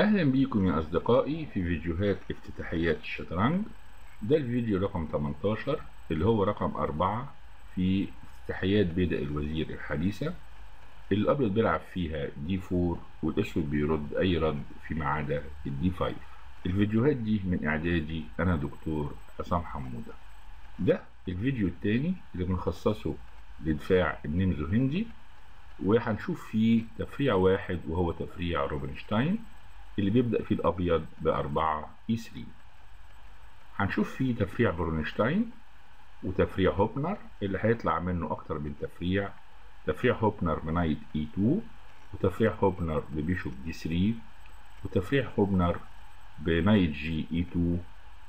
أهلا بيكم يا أصدقائي في فيديوهات افتتاحيات الشطرنج. ده الفيديو رقم 18 اللي هو رقم 4 في افتتاحيات بدء الوزير الحديثة اللي الأبيض بيلعب فيها دي 4 والأسود بيرد أي رد فيما عدا الدي 5 الفيديوهات دي من إعدادي أنا دكتور عصام حمودة. ده الفيديو التاني اللي بنخصصه لدفاع النمزو هندي وهنشوف فيه تفريع واحد وهو تفريع روبنشتاين. اللي بيبدأ فيه الأبيض بأربعة e3 هنشوف فيه تفريع برونشتاين وتفريع هوبنر اللي هيطلع منه أكتر من تفريع. تفريع هوبنر ب knight e2 وتفريع هوبنر ب bishop d3 وتفريع هوبنر ب knight g e2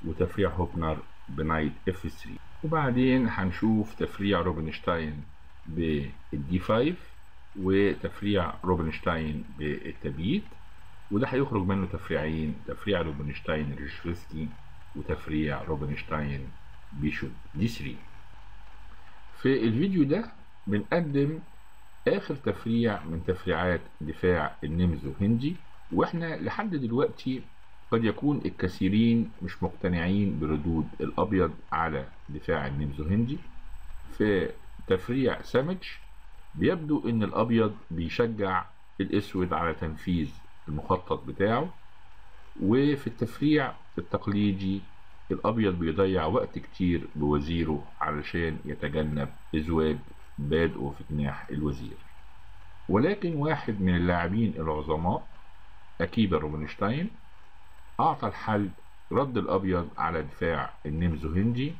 وتفريع هوبنر ب knight f3 وبعدين هنشوف تفريع روبنشتاين بال d5 وتفريع روبنشتاين بالتبييت وده هيخرج منه تفريعين تفريع روبنشتاين ريشفسكي وتفريع روبنشتاين bishop d3 في الفيديو ده بنقدم آخر تفريع من تفريعات دفاع النمزو هندي وإحنا لحد دلوقتي قد يكون الكثيرين مش مقتنعين بردود الأبيض على دفاع النمزو هندي. في تفريع سامج بيبدو إن الأبيض بيشجع الأسود على تنفيذ المخطط بتاعه وفي التفريع التقليدي الأبيض بيضيع وقت كتير بوزيره علشان يتجنب إزواج بادئه في جناح الوزير. ولكن واحد من اللاعبين العظماء اكيبا روبنشتاين أعطى الحل رد الأبيض على دفاع النمزو هندي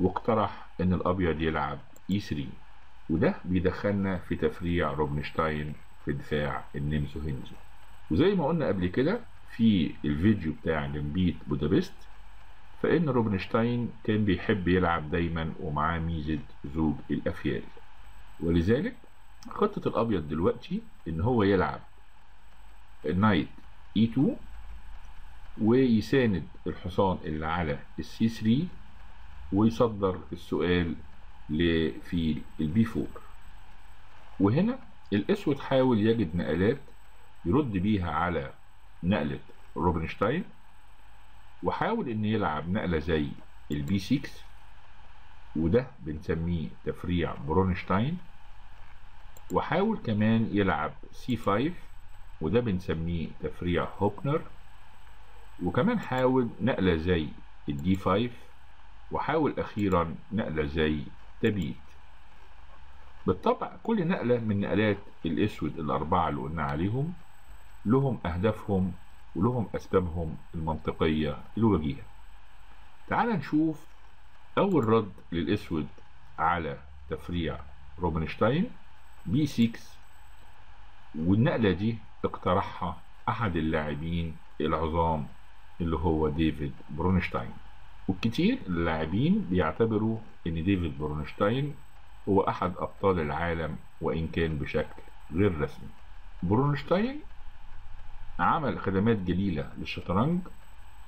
واقترح إن الأبيض يلعب E3 وده بيدخلنا في تفريع روبنشتاين في دفاع النمزو هندي. وزي ما قلنا قبل كده في الفيديو بتاع gambit بودابست فإن روبنشتاين كان بيحب يلعب دايما ومعاه ميزة زوج الأفيال. ولذلك خطة الأبيض دلوقتي إن هو يلعب ال knight E2 ويساند الحصان اللي على ال C3 ويصدر السؤال لفيل ال B4 وهنا الأسود حاول يجد نقلات يرد بيها على نقلة روبنشتاين وحاول إن يلعب نقلة زي ال B6 وده بنسميه تفريع برونشتاين وحاول كمان يلعب C5 وده بنسميه تفريع هوبنر وكمان حاول نقلة زي ال D5 وحاول أخيرا نقلة زي تبيت بالطبع كل نقلة من نقلات الأسود الأربعة اللي قلنا عليهم لهم أهدافهم ولهم أسبابهم المنطقية الوجيهة تعال نشوف أول رد للأسود على تفريع روبنشتاين B6 والنقلة دي اقترحها أحد اللاعبين العظام اللي هو ديفيد برونشتاين والكتير اللاعبين بيعتبروا إن ديفيد برونشتاين هو أحد أبطال العالم وإن كان بشكل غير رسمي. برونشتاين عمل خدمات جليلة للشطرنج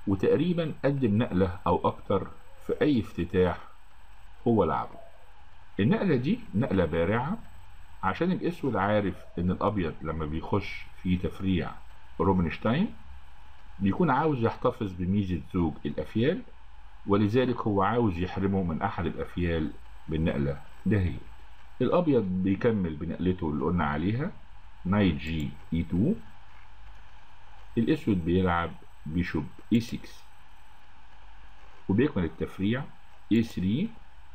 وتقريبا قدم نقلة أو أكتر في أي افتتاح هو لعبه. النقلة دي نقلة بارعة عشان الأسود عارف إن الأبيض لما بيخش في تفريع روبنشتاين بيكون عاوز يحتفظ بميزة زوج الأفيال ولذلك هو عاوز يحرمه من أحد الأفيال بالنقلة دهيت. الأبيض بيكمل بنقلته اللي قلنا عليها knight G E2 الأسود بيلعب bishop A6 وبيكمل التفريع A3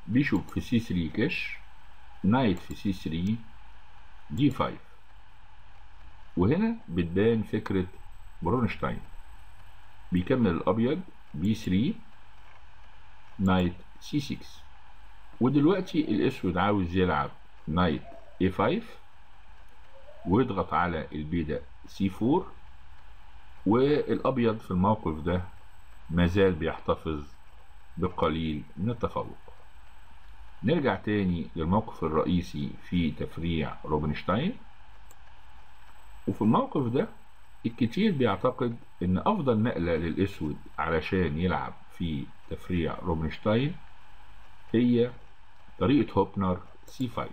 bishop في C3 كش knight في C3 D5 وهنا بتبان فكرة برونشتاين. بيكمل الأبيض B3 knight C6 ودلوقتي الأسود عاوز يلعب knight A5 ويضغط على البيدق C4 والأبيض في الموقف ده مازال بيحتفظ بقليل من التفوق. نرجع تاني للموقف الرئيسي في تفريع روبنشتاين. وفي الموقف ده الكتير بيعتقد إن أفضل نقلة للأسود علشان يلعب في تفريع روبنشتاين هي طريقة هوبنر سي 5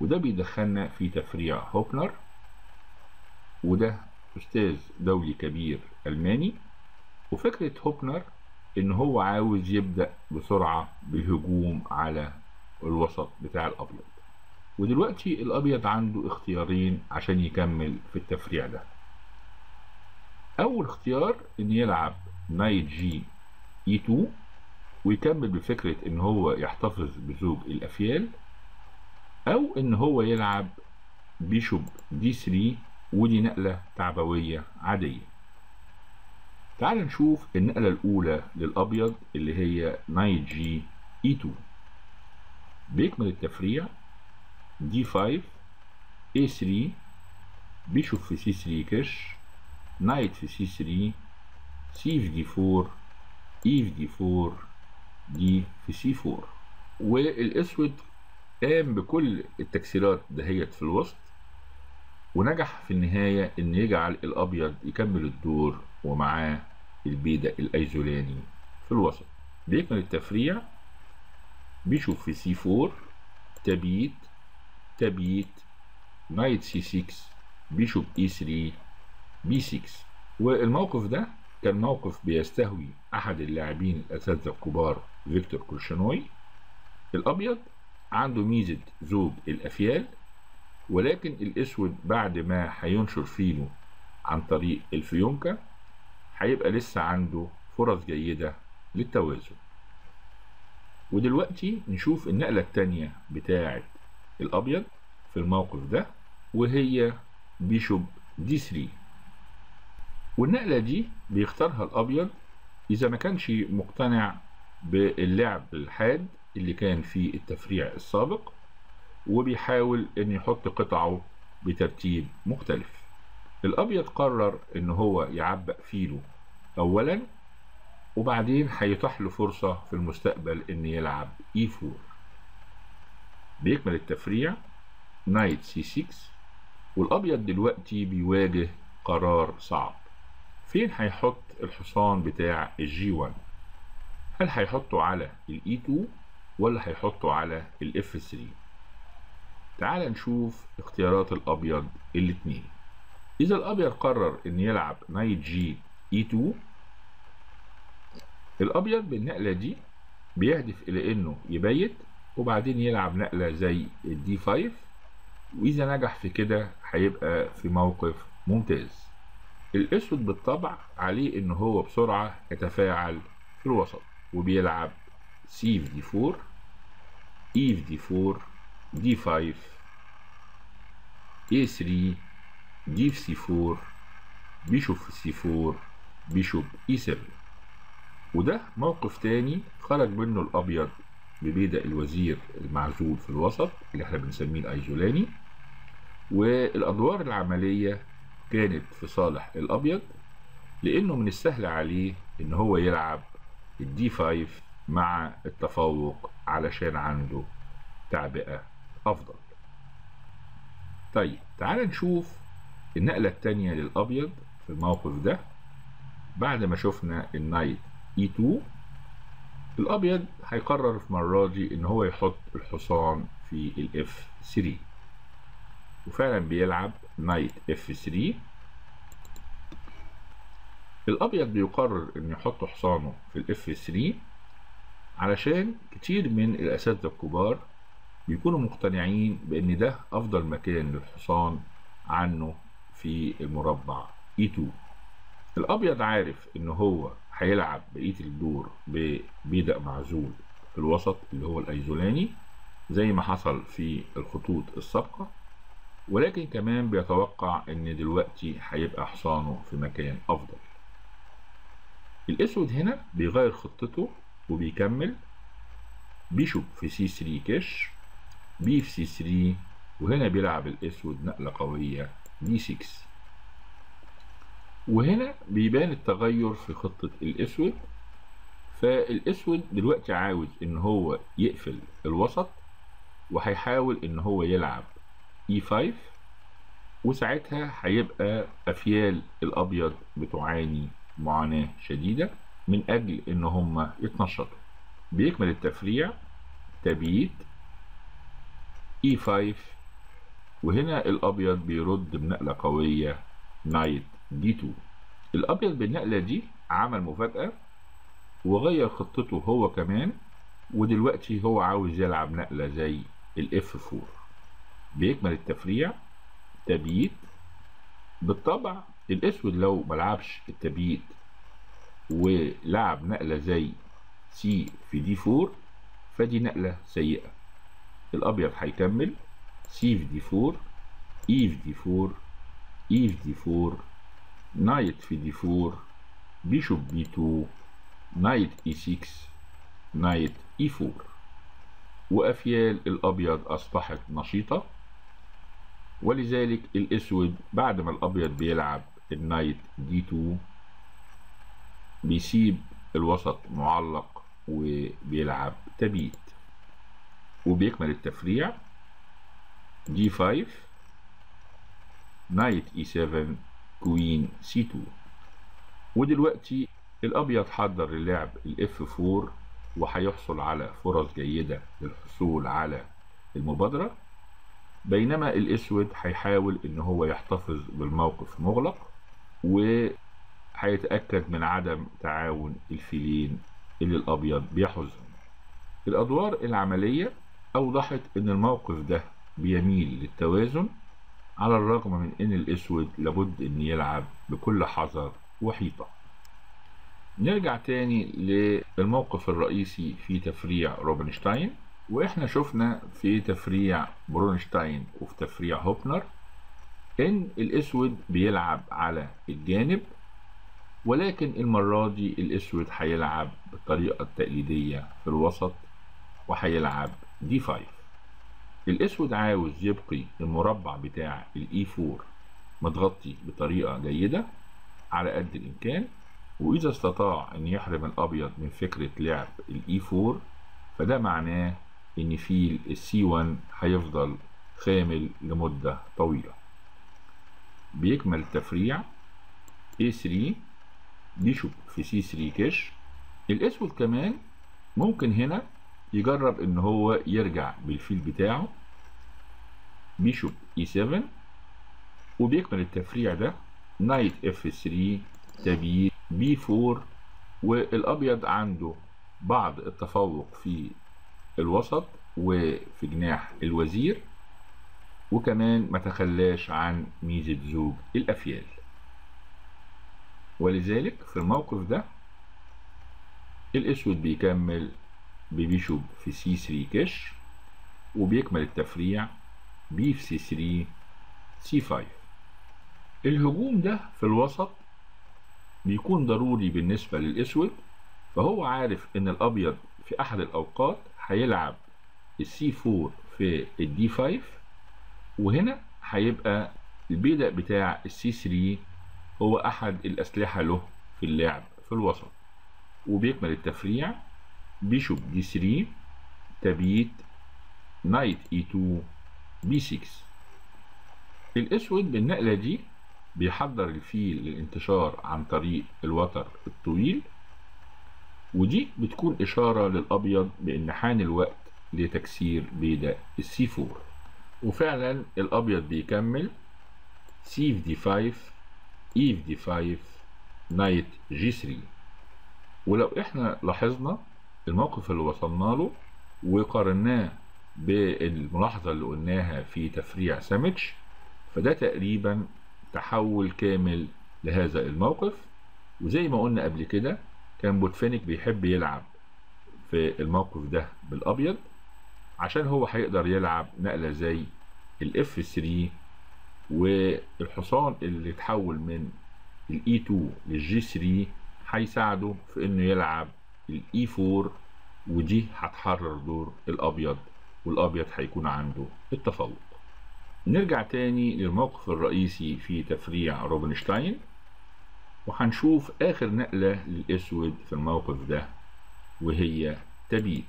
وده بيدخلنا في تفريع هوبنر وده أستاذ دولي كبير ألماني وفكرة هوبنر إن هو عاوز يبدأ بسرعة بالهجوم على الوسط بتاع الأبيض. ودلوقتي الأبيض عنده اختيارين عشان يكمل في التفريع ده. أول اختيار إن يلعب knight G E2 ويكمل بفكرة إن هو يحتفظ بزوج الأفيال أو إن هو يلعب bishop D3 ودي نقلة تعبوية عادية. تعال نشوف النقلة الأولى للأبيض اللي هي knight G E2 بيكمل التفريع. D5 A3 bishop في C3 كش knight في C3 C في D4 E في D4 D في C4 والأسود قام بكل التكسيرات ديت في الوسط. ونجح في النهاية إن يجعل الأبيض يكمل الدور ومعاه البيدق ال isolani في الوسط. بيكمل التفريع bishop في C4 تبيت تبيت knight C6 bishop E3 B6 والموقف ده كان موقف بيستهوي أحد اللاعبين الأساتذة الكبار فيكتور كورشنوي الأبيض عنده ميزة زوج الأفيال ولكن الأسود بعد ما هينشر فيله عن طريق الفيونكة هيبقى لسه عنده فرص جيدة للتوازن. ودلوقتي نشوف النقلة التانية بتاعة الأبيض في الموقف ده وهي بيشوب دي 3 والنقلة دي بيختارها الأبيض إذا ما كانش مقتنع باللعب الحاد اللي كان في التفريع السابق وبيحاول إن يحط قطعه بترتيب مختلف. الأبيض قرر إن هو يعبق فيله اولا وبعدين هيتاح له فرصة في المستقبل إن يلعب E4 بيكمل التفريع knight C6 والأبيض دلوقتي بيواجه قرار صعب. فين هيحط الحصان بتاع ال G1 هل هيحطه على ال E2 ولا هيحطه على ال F3 تعال نشوف اختيارات الأبيض الاتنين. إذا الأبيض قرر إن يلعب knight G E2 الأبيض بالنقلة دي بيهدف إلى إنه يبيت وبعدين يلعب نقلة زي ال D5 وإذا نجح في كده هيبقى في موقف ممتاز. الأسود بالطبع عليه إن هو بسرعة يتفاعل في الوسط وبيلعب C في D4 E في D4 D5 A3 D في C4 bishop في C4 bishop E7 وده موقف تاني خرج منه الأبيض ببيدق الوزير المعزول في الوسط اللي إحنا بنسميه ال isolani. والأدوار العملية كانت في صالح الأبيض لأنه من السهل عليه إن هو يلعب ال D5 مع التفوق علشان عنده تعبئة. أفضل. طيب تعال نشوف النقلة التانية للأبيض في الموقف ده. بعد ما شفنا ال knight E2 الأبيض هيقرر في المره دي إن هو يحط الحصان في ال F3 وفعلا بيلعب knight F3 الأبيض بيقرر إن يحط حصانه في الاف 3 علشان كتير من الأساتذة الكبار بيكونوا مقتنعين بأن ده أفضل مكان للحصان عنه في المربع. اي 2 الأبيض عارف إن هو هيلعب بقية الدور ببيدق معزول في الوسط اللي هو الأيزولاني زي ما حصل في الخطوط السابقة. ولكن كمان بيتوقع إن دلوقتي هيبقى حصانه في مكان أفضل. الأسود هنا بيغير خطته وبيكمل. bishop في C 3 كش B في C 3 وهنا بيلعب الأسود نقلة قوية D 6 وهنا بيبان التغير في خطة الأسود. فالأسود دلوقتي عاوز إن هو يقفل الوسط وهيحاول إن هو يلعب E5 وساعتها هيبقى أفيال الأبيض بتعاني معاناة شديدة من أجل إن هم يتنشطوا. بيكمل التفريع تبييت E5 وهنا الأبيض بيرد بنقلة قوية نايت دي 2 الأبيض بالنقلة دي عمل مفاجأة وغير خطته هو كمان ودلوقتي هو عاوز يلعب نقلة زي ال F 4 بيكمل التفريع تبييت. بالطبع الاسود لو ملعبش التبييت ولعب نقلة زي C في D 4 فدي نقلة سيئة. الأبيض هيكمل C في D 4 E في D 4 E في D 4 knight في D 4 bishop B 2 knight E 6 knight E 4 وأفيال الأبيض أصبحت نشيطة. ولذلك الأسود بعد ما الأبيض بيلعب ال knight D 2 بيسيب الوسط معلق وبيلعب تبيت. وبيكمل التفريع. D 5 knight E 7 queen C 2 ودلوقتي الأبيض حضر للعب ال F 4 وهيحصل على فرص جيدة للحصول على المبادرة. بينما الاسود هيحاول إن هو يحتفظ بالموقف مغلق وهيتأكد من عدم تعاون الفيلين اللي الأبيض بيحوزهم الأدوار العملية أوضحت إن الموقف ده بيميل للتوازن على الرغم من إن الأسود لابد إن يلعب بكل حذر وحيطة. نرجع تاني للموقف الرئيسي في تفريع روبنشتاين وإحنا شفنا في تفريع برونشتاين وفي تفريع هوبنر إن الأسود بيلعب على الجانب ولكن المرة دي الأسود هيلعب بالطريقة التقليدية في الوسط وهيلعب D 5 الأسود عاوز يبقي المربع بتاع ال E 4 متغطي بطريقة جيدة على قد الإمكان وإذا استطاع أن يحرم الأبيض من فكرة لعب ال E 4 فده معناه إن فيل ال C 1 هيفضل خامل لمدة طويلة. بيكمل التفريع A3 bishop في C 3 كش الأسود كمان ممكن هنا يجرب إن هو يرجع بالفيل بتاعه bishop E 7 وبيكمل التفريع ده. knight F 3 تبييت B 4 والأبيض عنده بعض التفوق في الوسط وفي جناح الوزير وكمان ما تخلاش عن ميزة زوج الأفيال. ولذلك في الموقف ده الأسود بيكمل ب bishop في C 3 كش وبيكمل التفريع B في C 3 C 5 الهجوم ده في الوسط بيكون ضروري بالنسبة للأسود فهو عارف إن الأبيض في أحد الأوقات هيلعب ال C 4 في ال D 5 وهنا هيبقى البيدق بتاع ال C 3 هو أحد الأسلحة له في اللعب في الوسط. وبيكمل التفريع bishop D 3 تبييت knight E 2 B 6 الأسود بالنقلة دي بيحضر الفيل للانتشار عن طريق الوتر الطويل ودي بتكون إشارة للأبيض بإن حان الوقت لتكسير بيدق ال C 4 وفعلا الأبيض بيكمل C في D 5 E في D 5 knight G 3 ولو إحنا لاحظنا الموقف اللي وصلنا له وقارناه بالملاحظة اللي قلناها في تفريع سامتش فده تقريبا تحول كامل لهذا الموقف. وزي ما قلنا قبل كده كان بوتفينيك بيحب يلعب في الموقف ده بالأبيض عشان هو هيقدر يلعب نقلة زي ال F 3 والحصان اللي اتحول من ال E 2 لل G 3 هيساعده في إنه يلعب ال E 4 ودي هتحرر دور الأبيض والأبيض هيكون عنده التفوق. نرجع تاني للموقف الرئيسي في تفريع روبنشتاين وهنشوف آخر نقلة للأسود في الموقف ده وهي تبيت.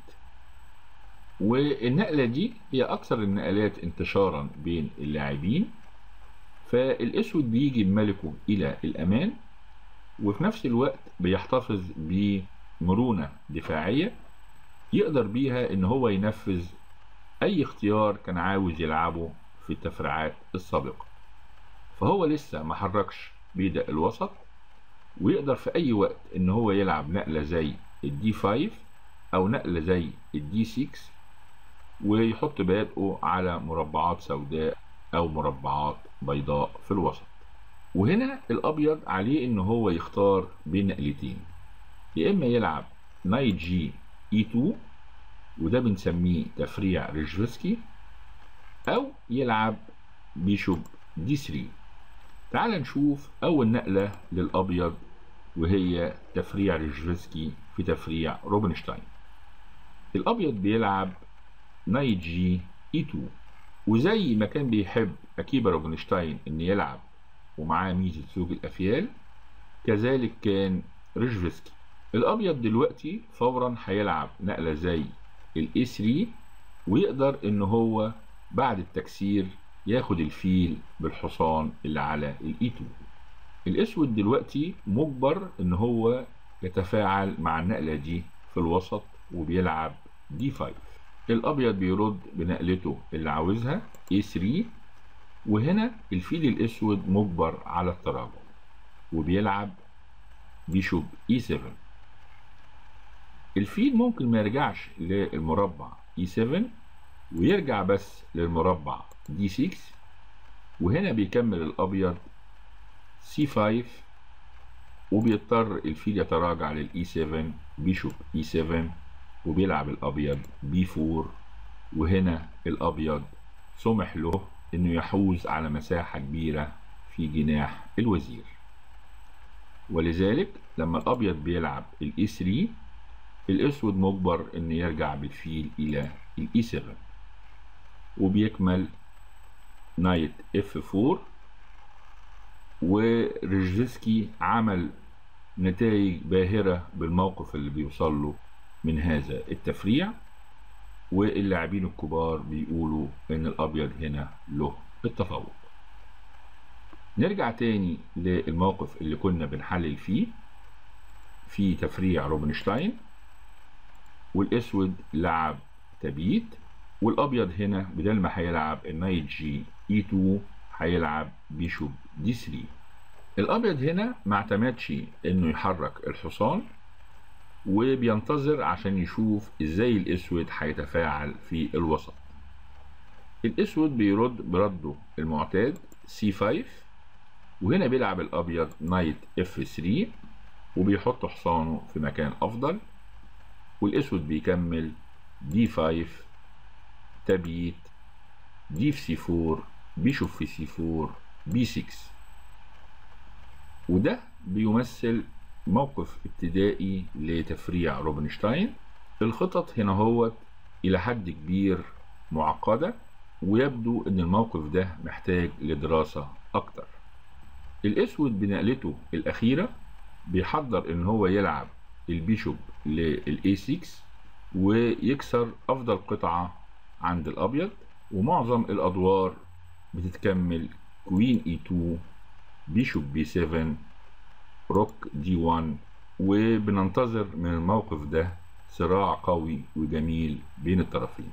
والنقلة دي هي أكثر النقلات انتشارا بين اللاعبين. فالأسود بيجي بملكه إلى الأمان وفي نفس الوقت بيحتفظ بمرونة دفاعية يقدر بيها إن هو ينفذ أي اختيار كان عاوز يلعبه في التفريعات السابقة. فهو لسه ما حركش بيدق الوسط ويقدر في أي وقت إن هو يلعب نقلة زي ال D 5 أو نقلة زي ال D 6 ويحط بيادقه على مربعات سوداء أو مربعات بيضاء في الوسط. وهنا الأبيض عليه إن هو يختار بين نقلتين يا إما يلعب knight G E 2 وده بنسميه تفريع ريشيفسكي أو يلعب bishop d 3 تعال نشوف أول نقلة للأبيض وهي تفريع ريجفسكي في تفريع روبنشتاين. الأبيض بيلعب knight g e 2 وزي ما كان بيحب أكيبا روبنشتاين إن يلعب ومعاه ميزة زوج الأفيال كذلك كان ريجفسكي الأبيض دلوقتي فورا هيلعب نقلة زي ال a 3 ويقدر إن هو بعد التكسير ياخد الفيل بالحصان اللي على ال e 2 الاسود دلوقتي مجبر إن هو يتفاعل مع النقلة دي في الوسط وبيلعب d 5 الأبيض بيرد بنقلته اللي عاوزها a 3 وهنا الفيل الأسود مجبر على التراجع وبيلعب bishop e 7 الفيل ممكن ما يرجعش للمربع e 7 ويرجع بس للمربع d 6 وهنا بيكمل الأبيض سي 5 وبيضطر الفيل يتراجع لل e 7 bishop e 7 وبيلعب الأبيض b 4 وهنا الأبيض سمح له إنه يحوز على مساحة كبيرة في جناح الوزير. ولذلك لما الأبيض بيلعب ال a 3 الأسود مجبر إن يرجع بالفيل إلى ال e 7 وبيكمل knight f 4 ورجفسكي عمل نتائج باهرة بالموقف اللي بيوصل له من هذا التفريع واللاعبين الكبار بيقولوا إن الأبيض هنا له التفوق. نرجع تاني للموقف اللي كنا بنحلل فيه في تفريع روبنشتاين. والأسود لعب تبيت والأبيض هنا بدل ما هيلعب ال knight g e 2 هيلعب bishop d 3 الأبيض هنا ما اعتمدش إنه يحرك الحصان وبينتظر عشان يشوف إزاي الأسود هيتفاعل في الوسط. الأسود بيرد برده المعتاد سي 5 وهنا بيلعب الأبيض knight f 3 وبيحط حصانه في مكان أفضل. والأسود بيكمل. d 5 تبييت d في c 4 bishop في c 4 b 6 وده بيمثل موقف ابتدائي لتفريع روبنشتاين. الخطط هنا هو إلى حد كبير معقدة ويبدو أن الموقف ده محتاج لدراسة أكتر. الأسود بنقلته الأخيرة بيحضر أن هو يلعب ال bishop. لل a 6 ويكسر أفضل قطعة عند الأبيض. ومعظم الأدوار بتتكمل queen e 2 bishop b 7 روك دي 1 وبننتظر من الموقف ده صراع قوي وجميل بين الطرفين.